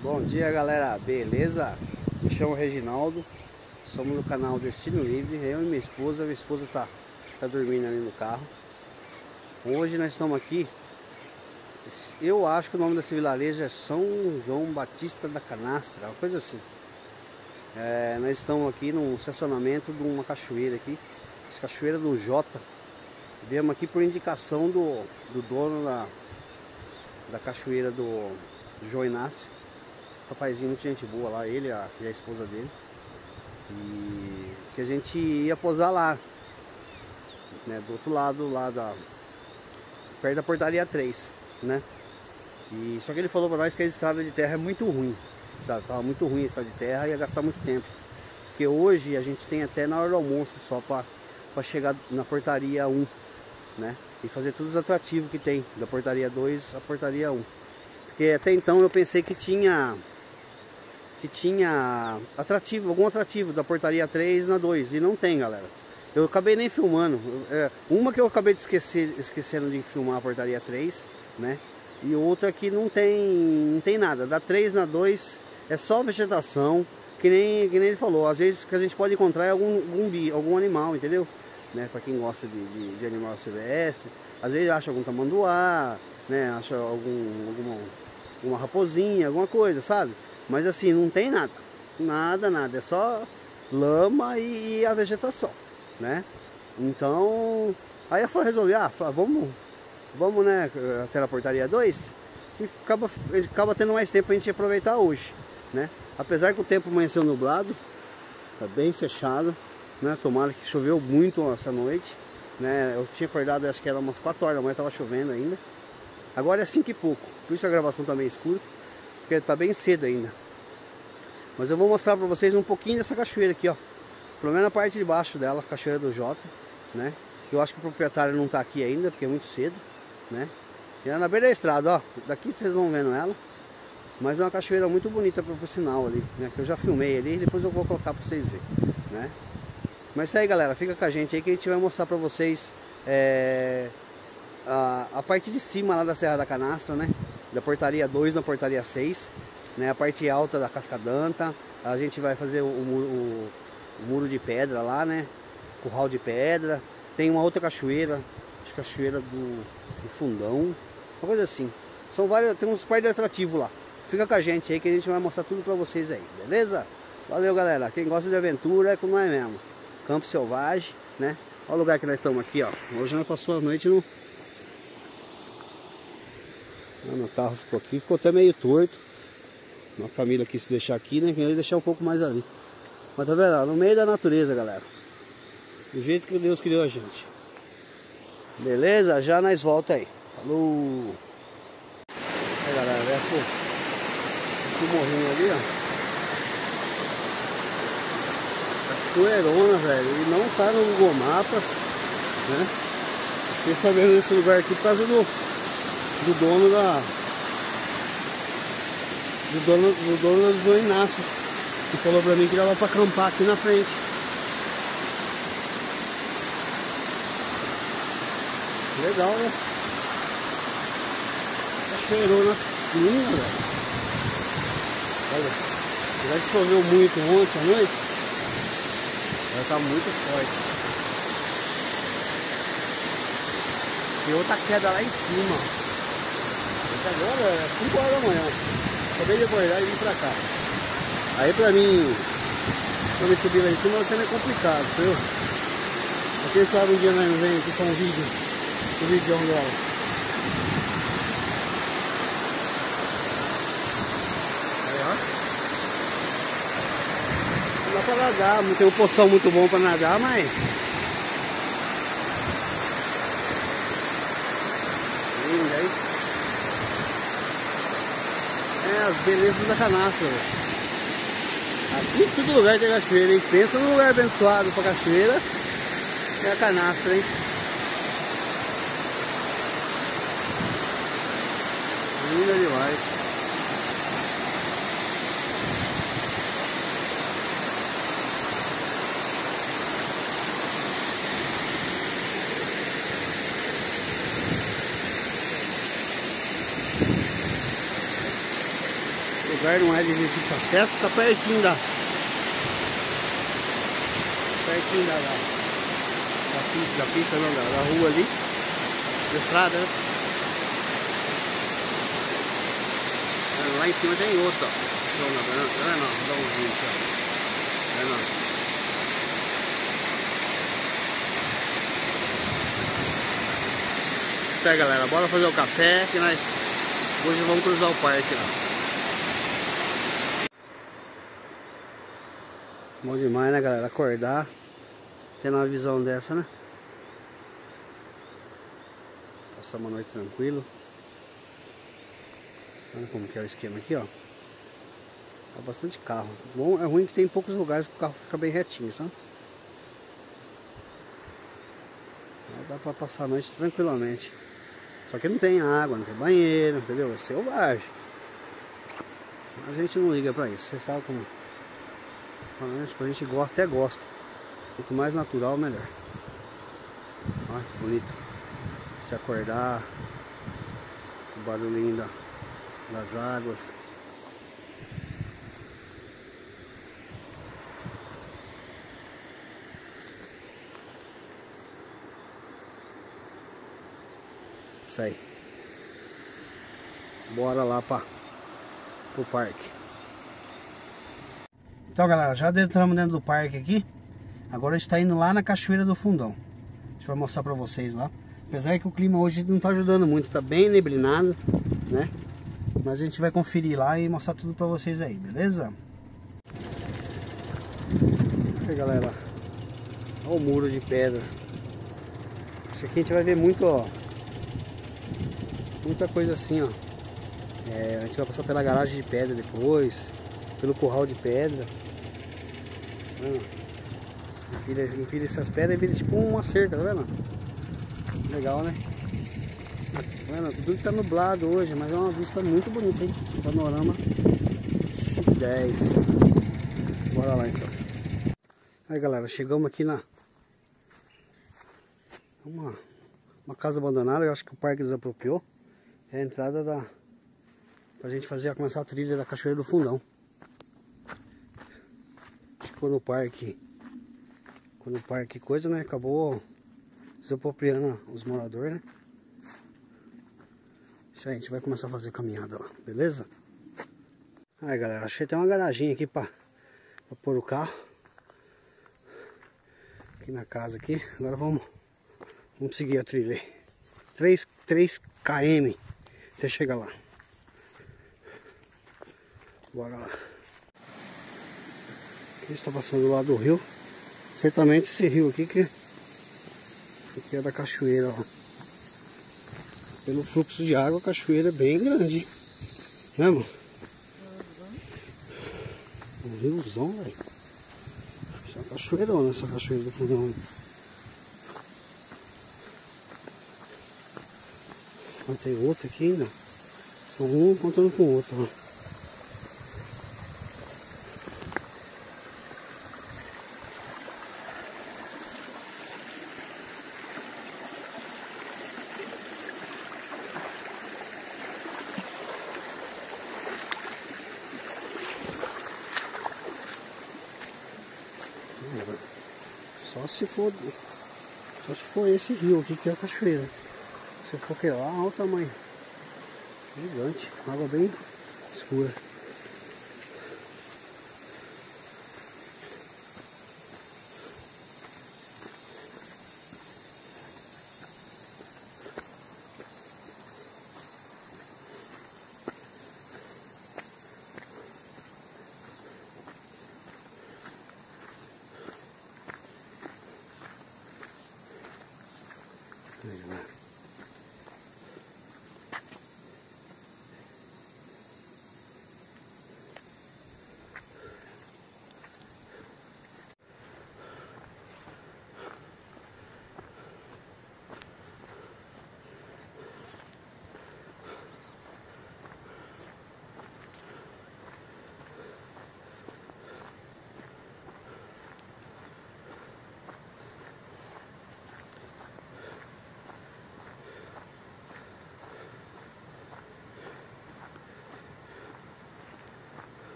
Bom dia galera, beleza? Me chamo Reginaldo, somos do canal Destino Livre, eu e minha esposa, minha esposa tá, tá dormindo ali no carro. Hoje nós estamos aqui, eu acho que o nome desse vilarejo é São João Batista da Canastra, uma coisa assim. É, nós estamos aqui num estacionamento de uma cachoeira aqui, cachoeira do Jota. Viemos aqui por indicação do, do dono da, da cachoeira do, do João Inácio. Rapazinho, muita gente boa lá, ele a, e a esposa dele. E que a gente ia posar lá, né, do outro lado lá da. perto da portaria 3, né? E só que ele falou para nós que a estrada de terra é muito ruim. Sabe? Tava muito ruim a estrada de terra, ia gastar muito tempo. Porque hoje a gente tem até na hora do almoço só para chegar na portaria 1, né? E fazer todos os atrativos que tem, da portaria 2 à portaria 1. Porque até então eu pensei que tinha que tinha atrativo, algum atrativo da portaria 3 na 2 e não tem, galera. Eu acabei nem filmando. É, uma que eu acabei de esquecer, esquecendo de filmar a portaria 3, né? E outra que não tem, não tem nada. Da 3 na 2 é só vegetação, que nem, que nem ele falou. Às vezes que a gente pode encontrar é algum, algum, algum animal, entendeu? Né? Para quem gosta de, de, de, animal silvestre. Às vezes acha algum tamanduá, né? Acha algum, alguma, alguma raposinha, alguma coisa, sabe? Mas assim, não tem nada. Nada, nada. É só lama e a vegetação, né? Então, aí eu resolvi, ah, vamos, vamos, né, até a portaria 2, que acaba, acaba tendo mais tempo pra gente aproveitar hoje, né? Apesar que o tempo amanheceu nublado, tá bem fechado, né? Tomara que choveu muito essa noite, né? Eu tinha acordado, acho que era umas 4 horas da manhã, tava chovendo ainda. Agora é 5 e pouco, por isso a gravação tá meio escura porque tá bem cedo ainda. Mas eu vou mostrar para vocês um pouquinho dessa cachoeira aqui, ó. Pelo menos a parte de baixo dela, cachoeira do Jota, né? Eu acho que o proprietário não tá aqui ainda, porque é muito cedo, né? E é na beira da estrada, ó. Daqui vocês vão vendo ela. Mas é uma cachoeira muito bonita o sinal ali, né? Que eu já filmei ali depois eu vou colocar para vocês verem, né? Mas é isso aí, galera. Fica com a gente aí que a gente vai mostrar para vocês é, a, a parte de cima lá da Serra da Canastra, né? Da portaria 2 na portaria 6, né? A parte alta da Cascadanta, a gente vai fazer o, o, o muro de pedra lá, né? Curral de pedra, tem uma outra cachoeira, acho que cachoeira do, do Fundão, uma coisa assim. São vários, tem uns par de atrativos lá. Fica com a gente aí que a gente vai mostrar tudo pra vocês aí, beleza? Valeu galera, quem gosta de aventura é com nós mesmo. Campo Selvagem, né? Olha o lugar que nós estamos aqui, ó. Hoje nós passou a noite no, meu carro ficou aqui, ficou até meio torto. A família quis deixar aqui, né? Queria deixar um pouco mais ali. Mas tá vendo? No meio da natureza, galera. Do jeito que Deus criou a gente. Beleza? Já nós volta aí. Falou! Aí galera, essa, esse morrinho ali, ó. Cachoeirona, velho. E não tá no Google Mapas, né? Fiquei sabendo desse lugar aqui por causa do do dono da do dono do dono do Inácio que falou pra mim que dava pra acampar aqui na frente. Legal né? Tá cheirona. Linda velho. Olha que choveu muito ontem à noite? Ela tá muito forte. E outra queda lá em cima agora é 5 horas da manhã. Acabei de acordar e vim pra cá. Aí pra mim, pra me subir lá em cima, vai ser meio complicado, viu? Quem sabe um dia nós não vem aqui só um vídeo, um vídeo dela. Aí, ó. Não dá pra nadar, não tem um poção muito bom pra nadar, mas... Aí. É, as belezas da canastra, Aqui em todo lugar tem cachoeira, hein? Pensa num lugar abençoado pra cachoeira. É a canastra, hein? Linda demais. Lugar não é de difícil acesso, tá pertinho da. Pertinho da, da, da pista, da pista não, da, da rua ali. Da estrada, né? Lá em cima tem outro, ó. Não, não, não, não, não, dá um vídeo, ó. Não, não. Tá galera, bora fazer o café que nós hoje vamos cruzar o parque lá. Bom demais né galera, acordar Tendo uma visão dessa né Passar uma noite tranquilo Olha como que é o esquema aqui ó Tá bastante carro Bom, é ruim que tem poucos lugares que o carro fica bem retinho, sabe? Dá pra passar a noite tranquilamente só que não tem água, não tem banheiro, entendeu? É selvagem. A gente não liga pra isso, você sabe como. A gente gosta, até gosta. Quanto mais natural, melhor. Olha que bonito. Se acordar, o barulhinho da, das águas. Isso aí. Bora lá para o parque. Então galera, já entramos dentro do parque aqui. Agora a gente está indo lá na Cachoeira do Fundão. A gente vai mostrar para vocês lá. Apesar que o clima hoje não está ajudando muito, está bem neblinado, né? Mas a gente vai conferir lá e mostrar tudo para vocês aí, beleza? Aí galera, olha o muro de pedra. Isso aqui a gente vai ver muito, ó, muita coisa assim, ó. É, a gente vai passar pela garagem de pedra depois, pelo curral de pedra. Empilha, empilha essas pedras e vira tipo uma cerca, tá vendo? Legal, né? Tá? Tudo que tá nublado hoje, mas é uma vista muito bonita, hein? Panorama 10. Bora lá então. Aí galera, chegamos aqui na uma, uma casa abandonada, eu acho que o parque desapropriou é a entrada da pra gente fazer começar a trilha da Cachoeira do Fundão. Ficou no parque quando o parque coisa, né, acabou desapropriando os moradores, né? Isso aí, a gente vai começar a fazer caminhada lá, beleza? Aí galera, achei até uma garaginha aqui pra pôr o carro Aqui na casa aqui Agora vamos Vamos seguir a trilha 3, 3 km até chegar lá. Bora lá. Está passando do lado do rio. Certamente esse rio aqui que, que é da cachoeira, ó. Pelo fluxo de água, a cachoeira é bem grande. Né, mano? Um riozão, velho. Essa é cachoeirona, essa cachoeira do fundão. Mas tem outro aqui ainda. São um contando com o outro. Ó. Só se for só se for esse rio aqui que é a cachoeira. Se for que lá, olha o tamanho. Gigante, água bem escura.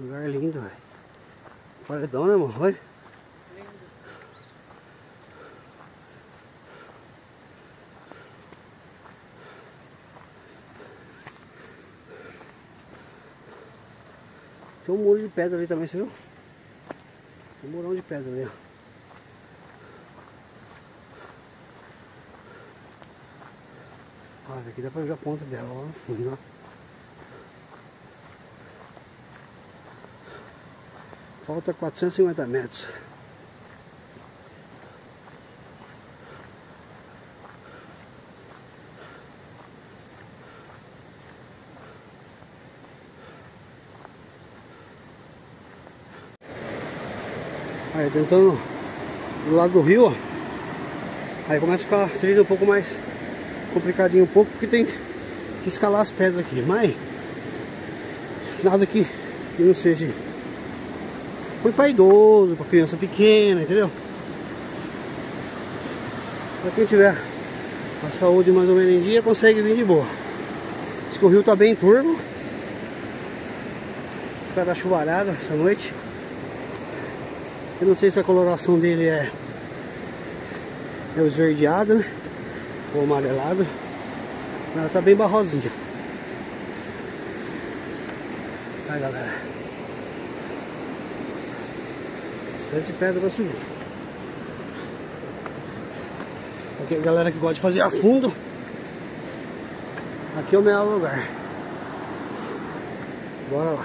Lugar lindo, velho. Paredão, né, mano? Olha. Tem um muro de pedra ali também, você viu? Tem um murão de pedra ali, ó. Olha, aqui dá pra ver a ponta dela lá no fundo, ó. Falta 450 metros. Aí tentando do lado do rio, ó. Aí começa a ficar a trilha um pouco mais complicadinho um pouco porque tem que escalar as pedras aqui, mas nada que, que não seja foi para idoso, para criança pequena, entendeu? Para quem tiver a saúde mais ou menos em dia, consegue vir de boa. Diz que o rio tá bem turvo. Espera dar chuvarada essa noite. Eu não sei se a coloração dele é, é o esverdeado, né? Ou amarelado. Mas ela tá bem barrosinha. Aí galera. Bastante pedra pra subir. Aqui a galera que gosta de fazer a fundo. Aqui é o melhor lugar. Bora lá.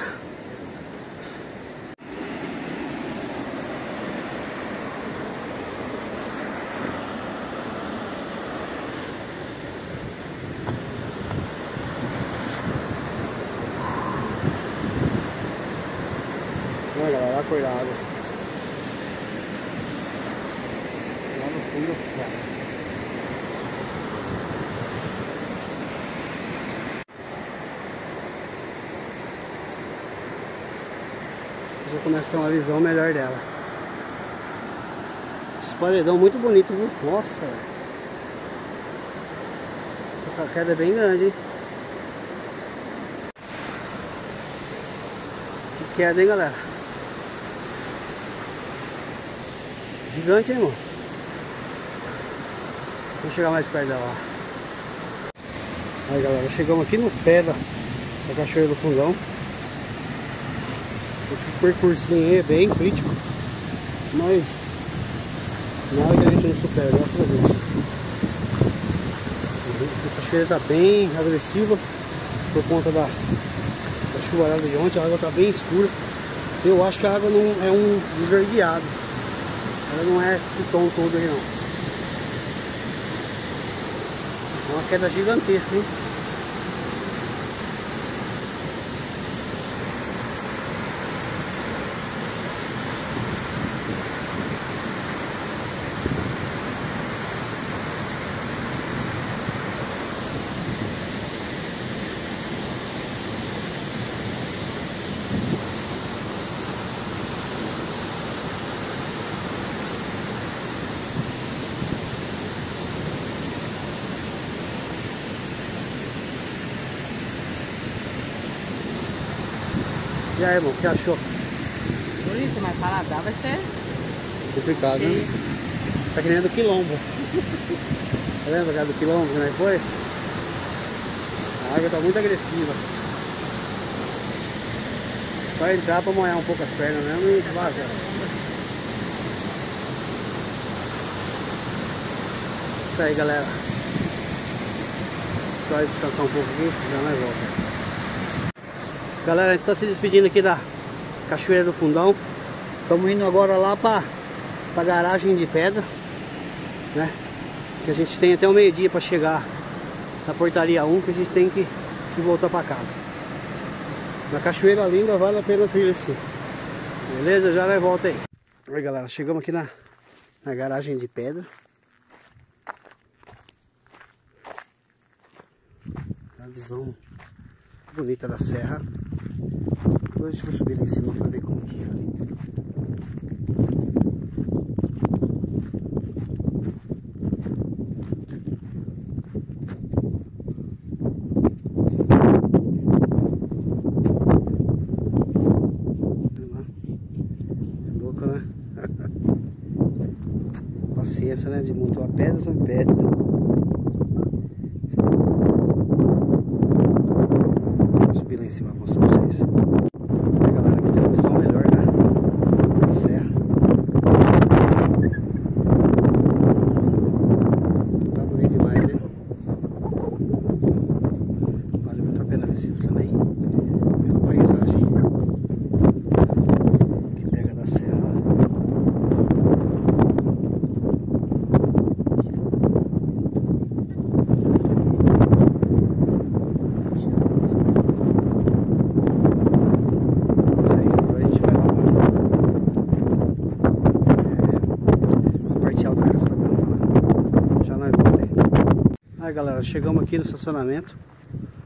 Olha galera, acordado. Lá no fundo, cara. Já começa a ter uma visão melhor dela. Esse paredão muito bonito, viu? Nossa. Essa queda é bem grande, hein? Que queda, hein, galera? Gigante, hein, irmão? Vamos chegar mais perto dela. Aí, galera, chegamos aqui no pé da, da Cachoeira do Fundão. O percursinho é bem crítico, mas nada que a gente não supera, graças a Deus. A cachoeira está bem agressiva por conta da, da chuvarada de ontem, a água está bem escura. Eu acho que a água não é um esverdeado. Ela não é esse tom todo aí não. É uma queda gigantesca, hein? E aí, irmão, o que achou? Bonito, mas para nadar vai ser Complicado, né? feio. Tá que nem do Quilombo. Lembra aquela do Quilombo, é que foi? A água tá muito agressiva. Só entrar pra molhar um pouco as pernas mesmo e vazar. Isso aí, galera. Só descansar um pouco aqui, já nós volta. Galera, a gente está se despedindo aqui da Cachoeira do Fundão. Estamos indo agora lá para a garagem de pedra, né? Que a gente tem até o meio-dia para chegar na portaria 1, que a gente tem que, que voltar para casa. Na Cachoeira Linda vale a pena trilha sim. Beleza? Já vai volta aí. Oi galera, chegamos aqui na, na garagem de pedra. A visão bonita da serra. Depois vou subir em cima para ver como que é ali. Tá tá louco, né? Paciência, né? De montar uma pedra, são pedras. Galera, chegamos aqui no estacionamento.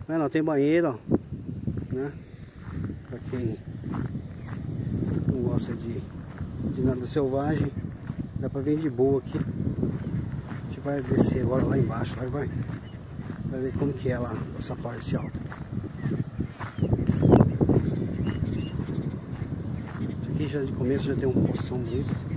Vendo, ó, tem banheiro, ó. Né? Pra quem não gosta de, de nada selvagem, dá pra vir de boa aqui. A gente vai descer agora lá embaixo, vai, vai, vai ver como que é lá essa parte alta. Isso aqui já de começo já tem um postão bonito.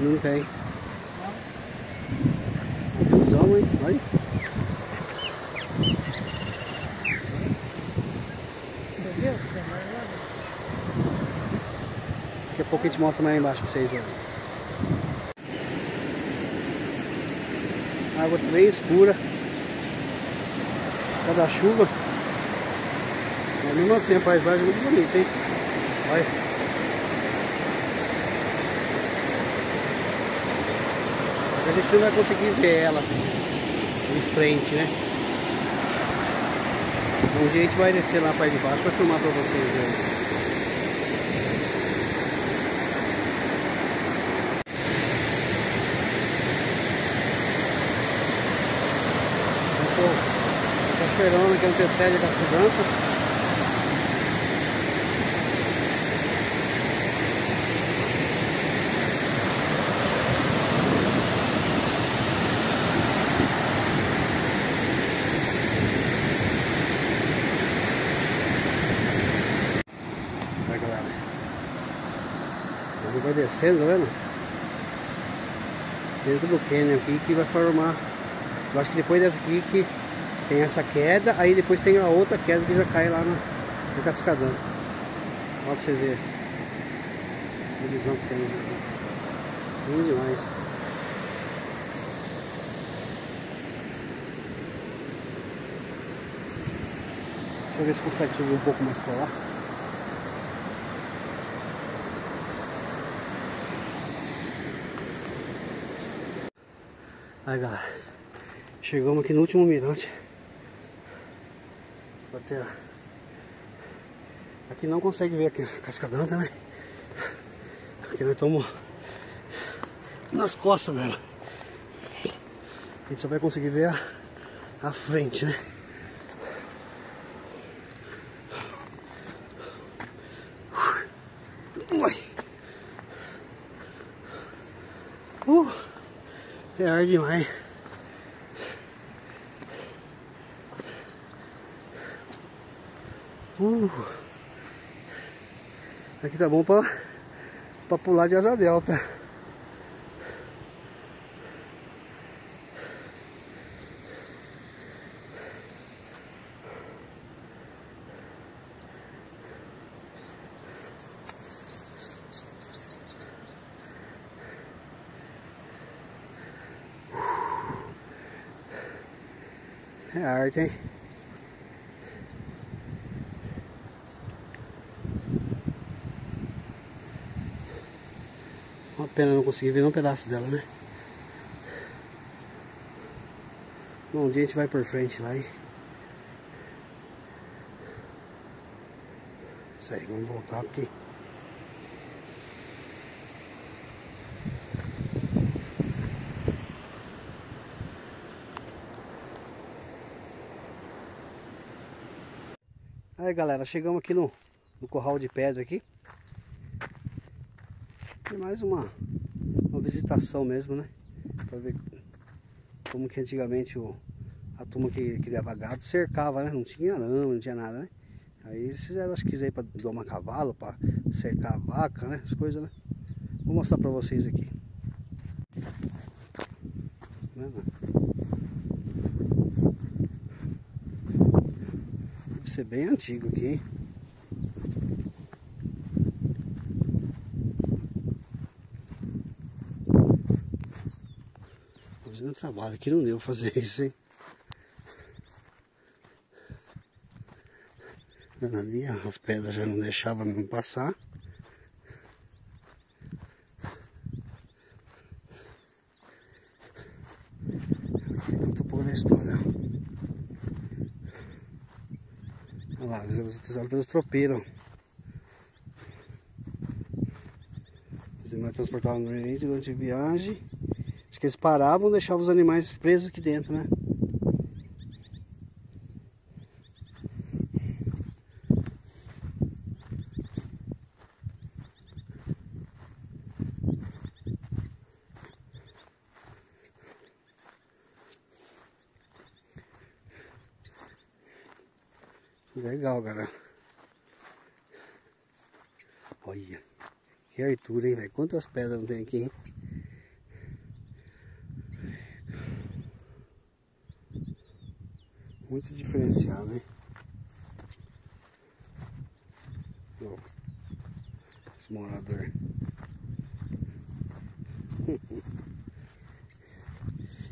Não tem. Visão, hein? Viu? Daqui a pouco a gente mostra mais embaixo pra vocês verem. Água bem escura. Por causa da chuva. Mas mesmo assim a paisagem é muito bonita, hein? Olha. A gente não vai conseguir ver ela de frente, né? Dia a gente vai descer lá para de baixo para filmar para vocês verem. A cachoeirona que antecede a Caçudança. Vai galera. Ele vai descendo, tá vendo? Dentro do cânion aqui que vai formar. Eu acho que depois dessa aqui que tem essa queda, aí depois tem a outra queda que já cai lá na, no cascadão. Olha pra vocês verem. A visão que tem. Lindo demais. Deixa eu ver se consegue subir um pouco mais pra lá. Aí galera, chegamos aqui no último mirante. Até aqui não consegue ver aqui a cascadão também. Aqui nós estamos nas costas dela. A gente só vai conseguir ver a, a frente, né? Ui. Uh. É ar demais. Uh. Aqui tá bom pra, pra pular de asa delta. É arte, hein? Uma pena não conseguir ver um pedaço dela, né? Bom, um dia a gente vai por frente lá e... Isso aí, vamos voltar porque... Aí galera, chegamos aqui no, no corral de pedra aqui. É mais uma, uma visitação mesmo, né? Pra ver como que antigamente o, a turma que criava gado cercava, né? Não tinha arame, não tinha nada, né? Aí eles fizeram, que quiser para domar cavalo, para cercar a vaca, né? As coisas, né? Vou mostrar para vocês aqui. Deve ser bem antigo aqui? Fazendo trabalho aqui não deu fazer isso, hein? Ali as pedras já não deixavam me passar. Conta um pouco da história. Olha usaram pelos tropeiros. Eles nós transportavam no durante a viagem. Acho que eles paravam e deixavam os animais presos aqui dentro, né? Legal, cara. Olha. Que altura, hein, velho? Quantas pedras não tem aqui, hein? Muito diferenciado, hein? Ó. Esse morador.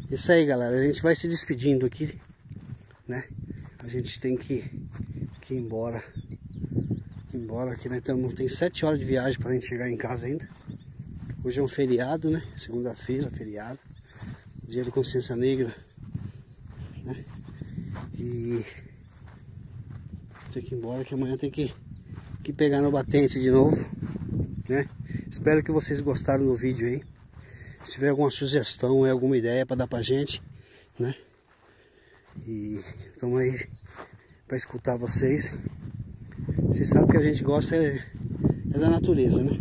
Isso aí, galera. A gente vai se despedindo aqui, né? A gente tem que ir embora. Embora aqui nós estamos, tem sete horas de viagem para a gente chegar em casa ainda. Hoje é um feriado, né? Segunda-feira, feriado. Dia de consciência negra. Né? E tem que ir embora que amanhã tem que, que pegar no batente de novo. Né? Espero que vocês gostaram do vídeo aí. Se tiver alguma sugestão, alguma ideia para dar pra gente, né? E estamos aí para escutar vocês. Vocês sabem que a gente gosta é, é da natureza, né?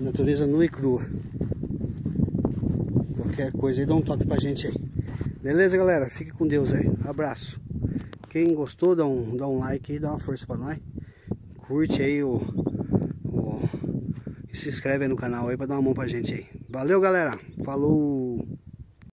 Natureza nua e crua. Qualquer coisa aí, dá um toque pra gente aí. Beleza, galera? Fique com Deus aí. Abraço. Quem gostou, dá um, dá um like aí, dá uma força pra nós. Curte aí o, o... E se inscreve aí no canal aí pra dar uma mão pra gente aí. Valeu, galera. Falou!